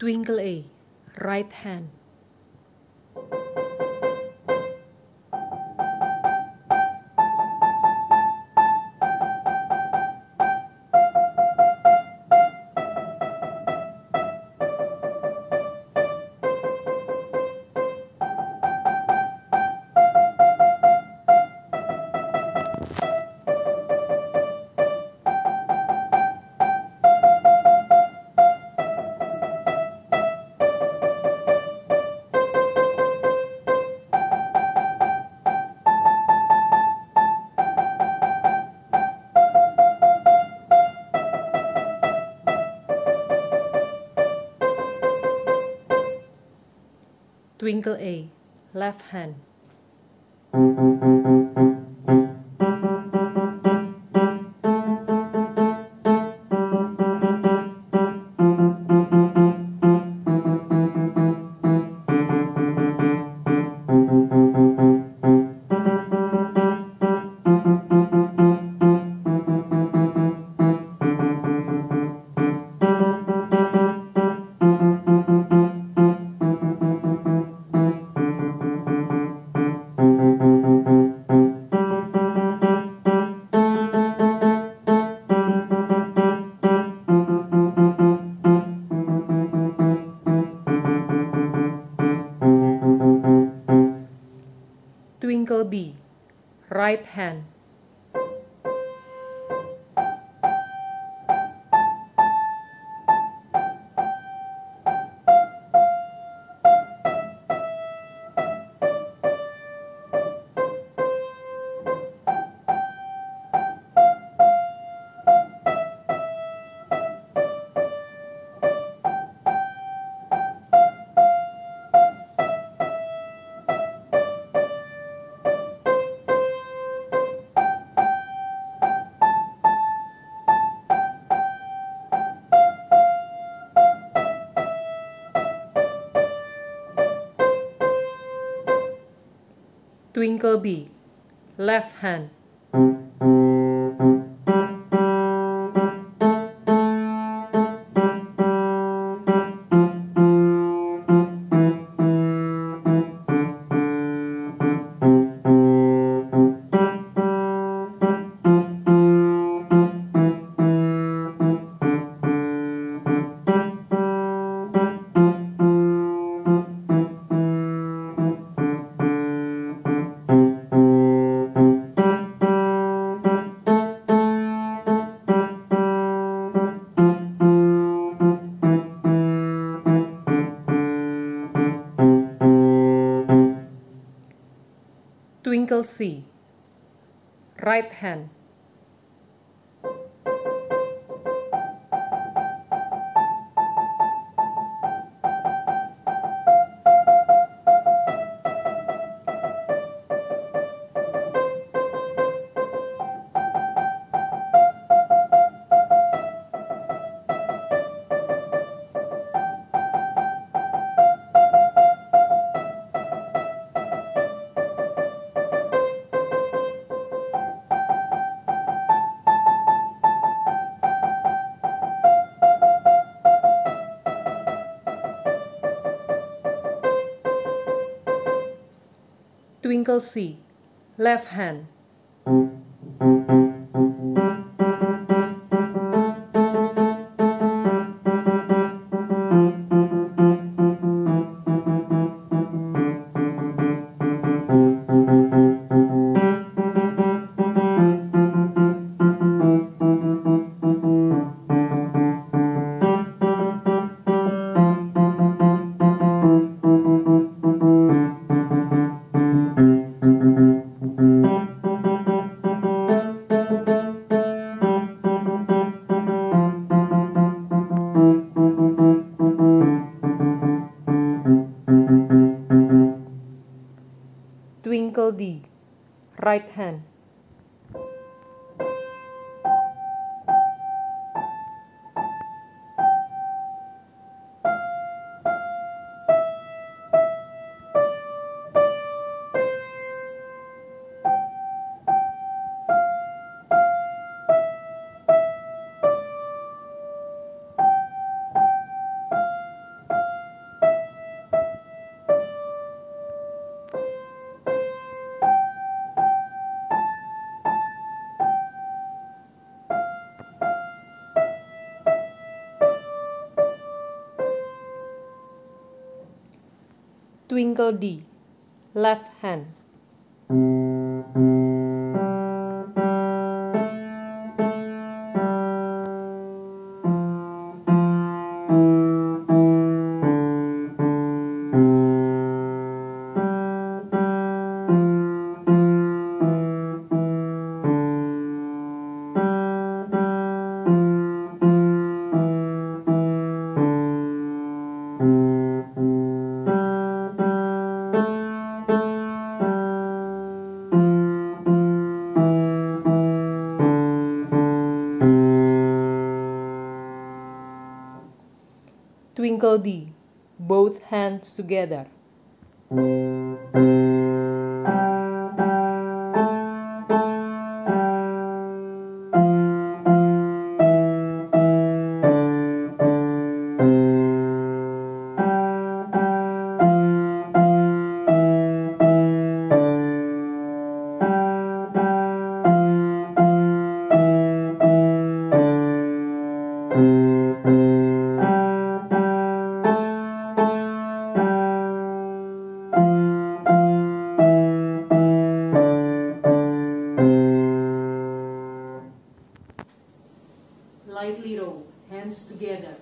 Twinkle A, right hand. Twinkle A, left hand. Twinkle B, Left Hand. Chelsea. Right hand. Twinkle C, left hand. Twinkle D. Left hand. twinkle D, both hands together. together.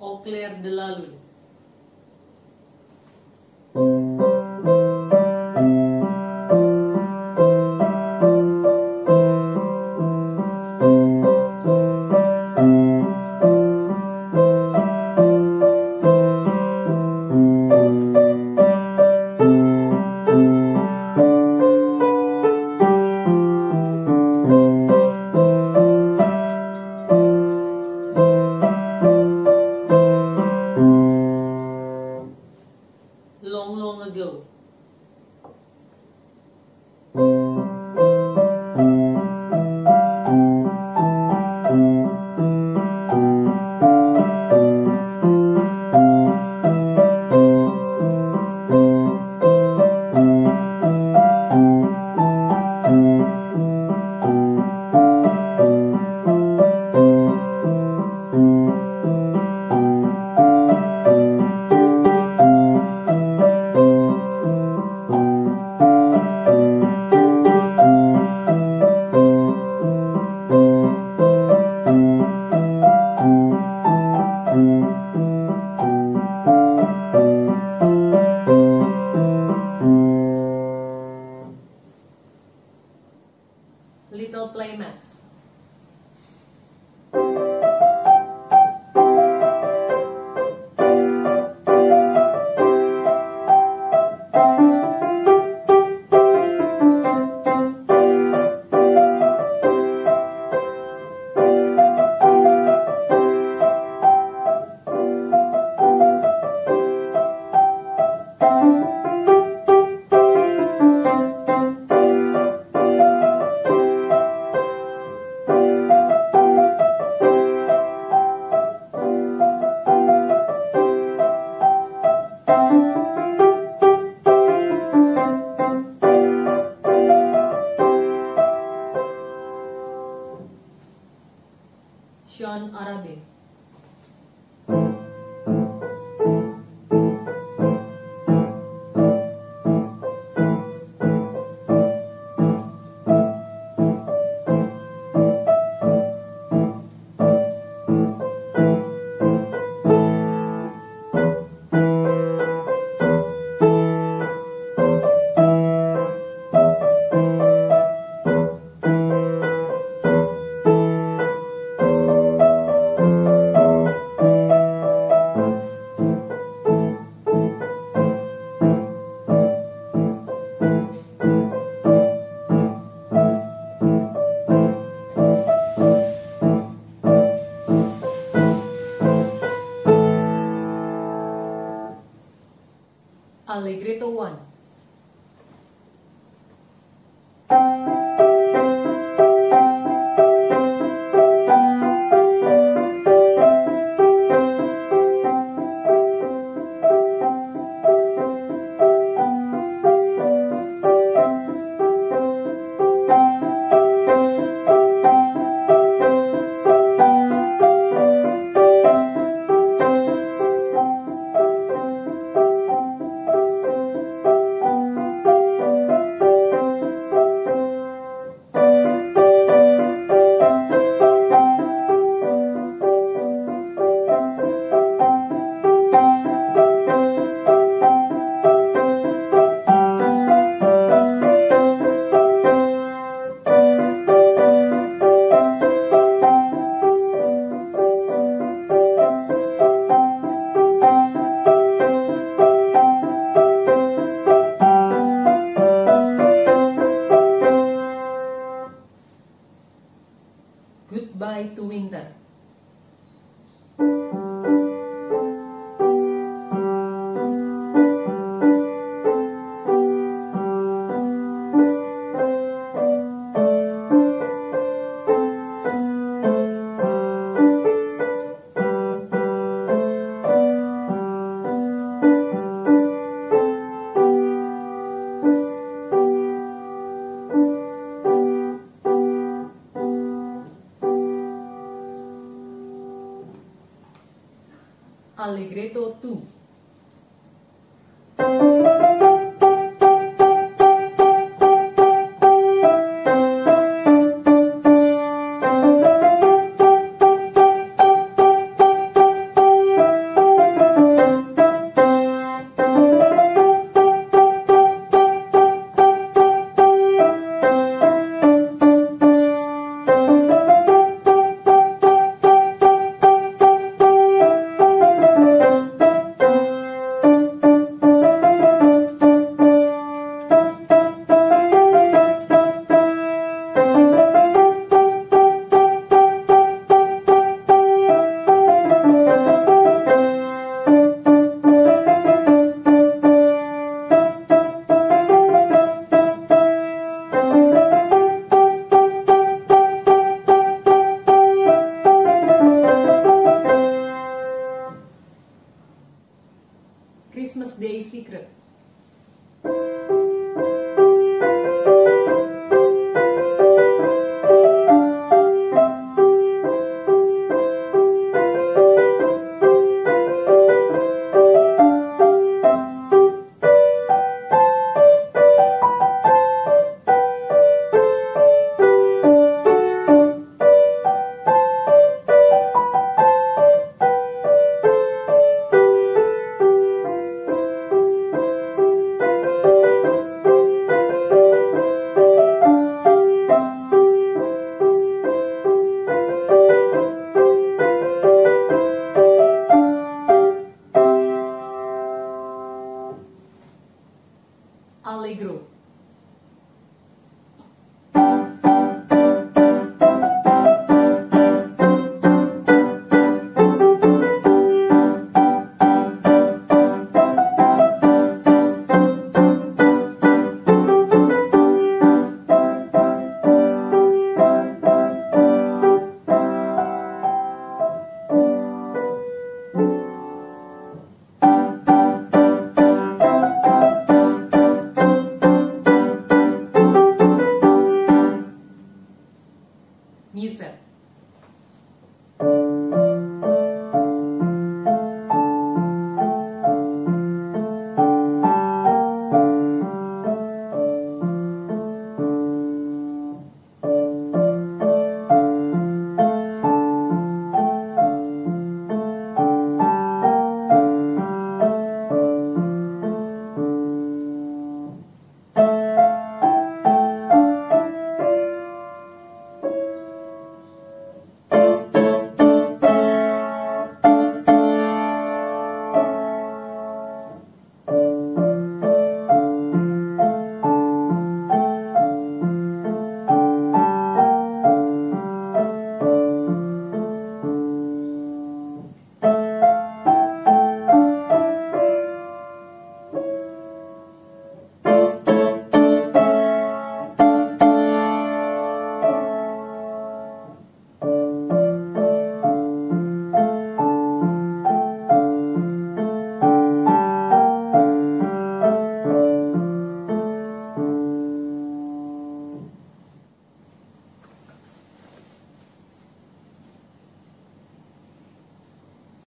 Eau Claire de la Lune. Allegretto 1.